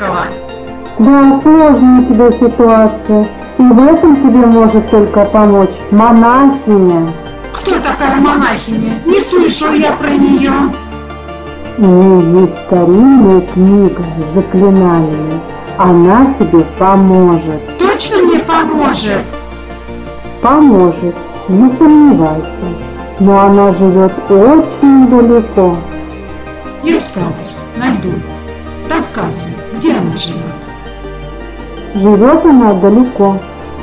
некого. Да, сложная у тебя ситуация. И в этом тебе может только помочь монахиня. Кто такая монахиня? Не слышал я про нее. У нее есть старинная книга с заклинаниями. Она тебе поможет. Точно мне поможет? Поможет, не сомневайся. Но она живет очень далеко. Я справлюсь, найду. Рассказывай, где она живет? Живет она далеко,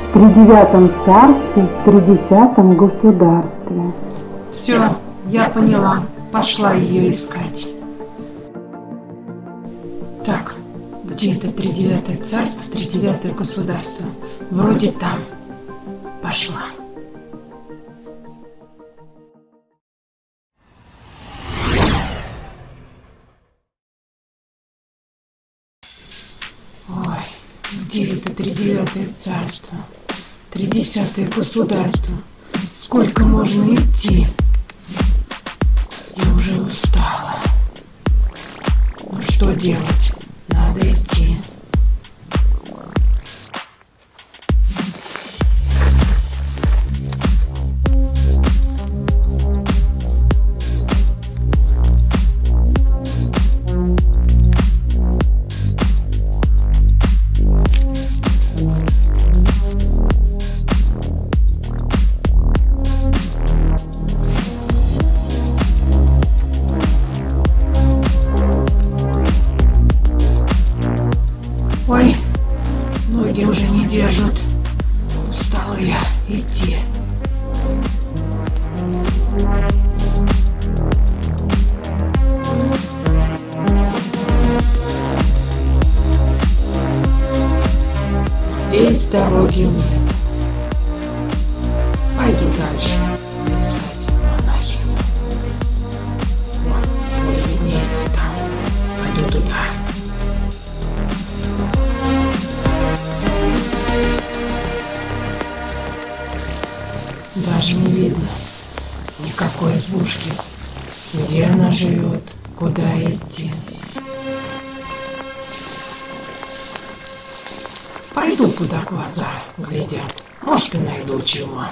в тридевятом царстве, в тридесятом государстве. Все, я поняла. Пошла ее искать. Так, где это тридевятое царство, тридевятое государство? Вроде там. Пошла. Это тридевятое царство? Тридесятое государство? Сколько можно идти? Я уже устала. Ну что делать? Надо идти. Нет. Пойду дальше искать монахиню. Вон, поле виднеется там. Пойду туда. Даже не видно никакой избушки. Где она живет, куда идти. Пойду, куда глаза глядят. Может, и найду чего.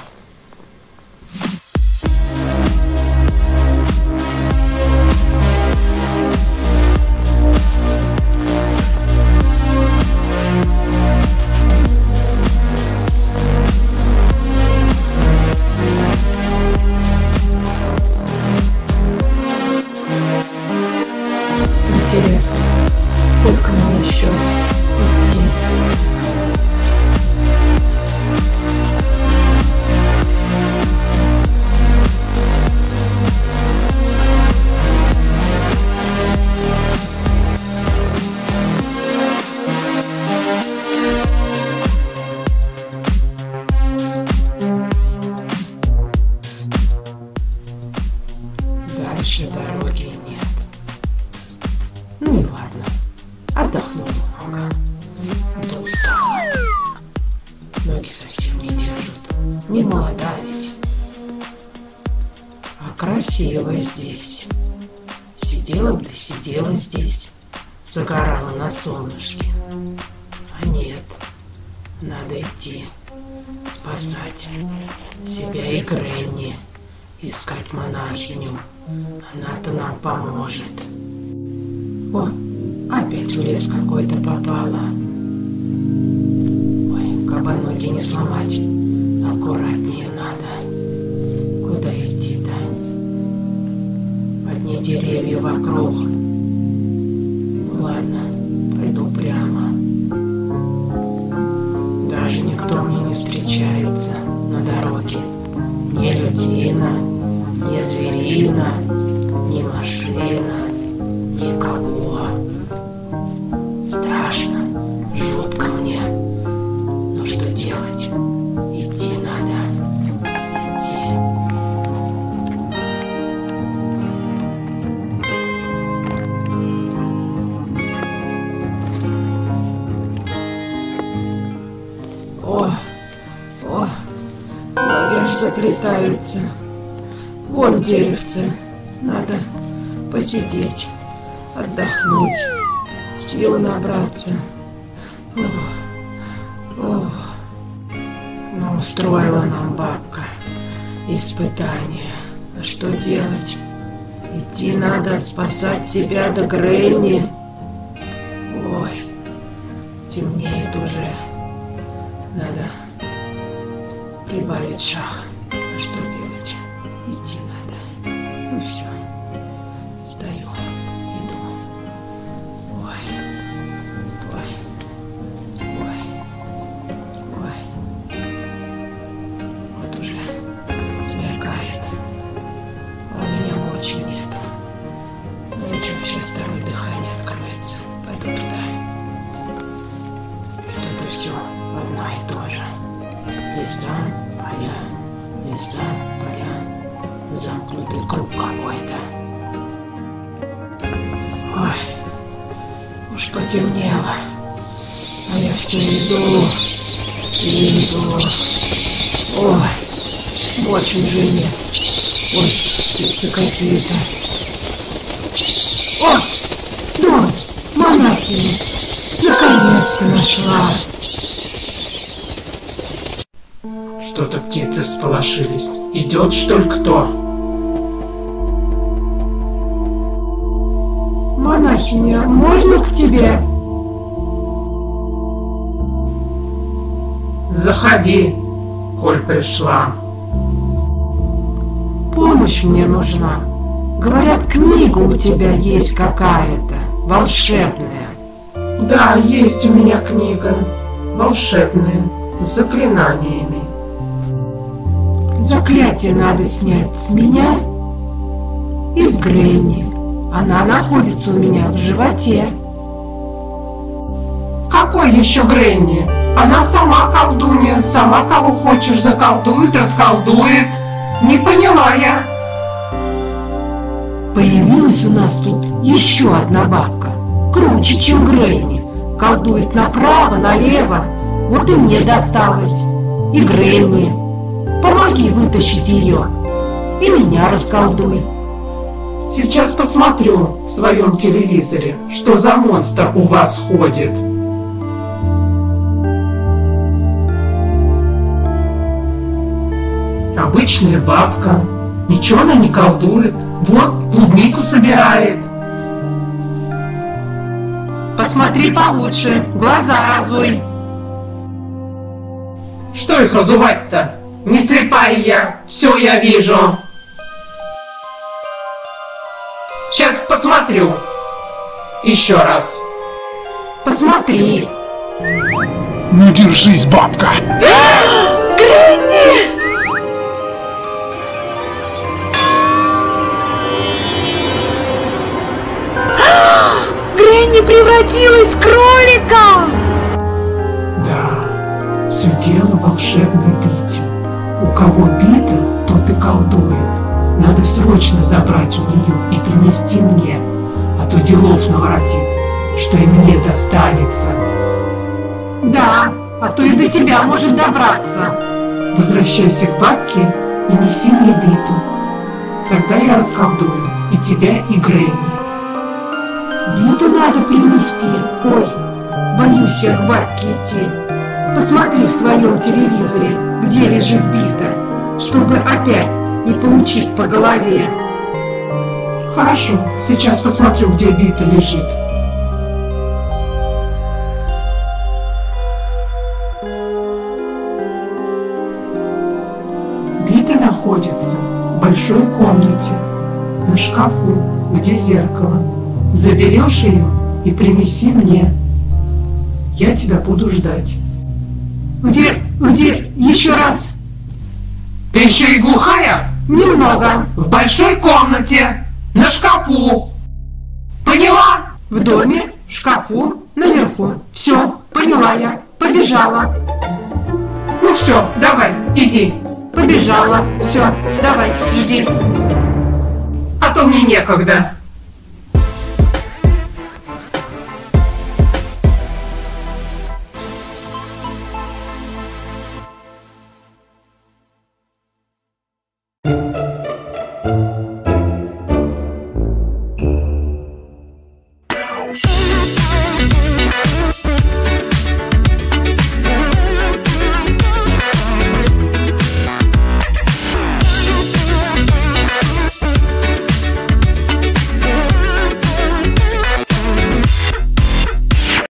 Не молода ведь. А красиво здесь. Сидела да сидела здесь. Загорала на солнышке. А нет. Надо идти. Спасать себя и Гренни. Искать монахиню. Она-то нам поможет. О, опять в лес какой-то попала. Ой, кабаноги не сломать. Аккуратнее надо. Куда идти-то? Одни деревья вокруг. Ладно, пойду прямо. Даже никто мне не встречается на дороге. Ни людина, ни зверина, ни машина, никого. О, о, ноги аж заплетаются. Вон деревце. Надо посидеть, отдохнуть. сил набраться. Ох, ох. Но устроила нам бабка испытание. А что делать? Идти надо спасать себя до Грейни. Ой, темнеет прибавить шаг. А что делать? Идти надо. Ну все. Стою. Иду. Ой. Ой. Ой. Ой. Вот уже сверкает. А у меня мочи нету. Ну ничего, сейчас второе дыхание откроется. Пойду туда. Что-то все одно и то же. Леса, поля, леса, поля. Замкнутый круг какой-то. Ой, уж потемнело. А я все иду, иду. Ой, очень же нет. Ой, птицы какие-то. О, дом, монахини. Наконец-то нашла. Что-то птицы сполошились. Идет, что ли, кто? Монахиня, можно к тебе? Заходи, коль пришла. Помощь мне нужна. Говорят, книга у тебя есть какая-то, волшебная. Да, есть у меня книга, волшебная, с заклинаниями. Заклятие надо снять с меня и с Грейни. Она находится у меня в животе. Какой еще Грейни? Она сама колдунья, сама кого хочешь заколдует, расколдует. Не поняла я. Появилась у нас тут еще одна бабка, круче, чем Грейни. Колдует направо, налево. Вот и мне досталось. И Грейни. Помоги вытащить ее. И меня расколдуй. Сейчас посмотрю в своем телевизоре, что за монстр у вас ходит. Обычная бабка. Ничего она не колдует. Вот, клубнику собирает. Посмотри получше, глаза разуй. Что их разувать-то? Не слепая я, все я вижу. Сейчас посмотрю. Еще раз. Посмотри. Ну держись, бабка! Гренни! Гренни превратилась в кролика! Да, все дело волшебной бите. У кого бита, тот и колдует. Надо срочно забрать у нее и принести мне, а то делов наворотит, что и мне достанется. Да, а то и до тебя может добраться. Возвращайся к бабке и неси мне биту. Тогда я расколдую и тебя, и Гренни. Биту надо принести. Ой, боюсь я к бабке идти. Посмотри в своем телевизоре, где лежит бита, чтобы опять не получить по голове. Хорошо, сейчас посмотрю, где бита лежит. Бита находится в большой комнате, на шкафу, где зеркало. Заберешь ее и принеси мне. Я тебя буду ждать. Где, где, еще раз? Ты еще и глухая? Немного. В большой комнате, на шкафу. Поняла? В доме, в шкафу, наверху. Все, поняла я. Побежала. Ну все, давай, иди. Побежала. Все, давай, жди. А то мне некогда.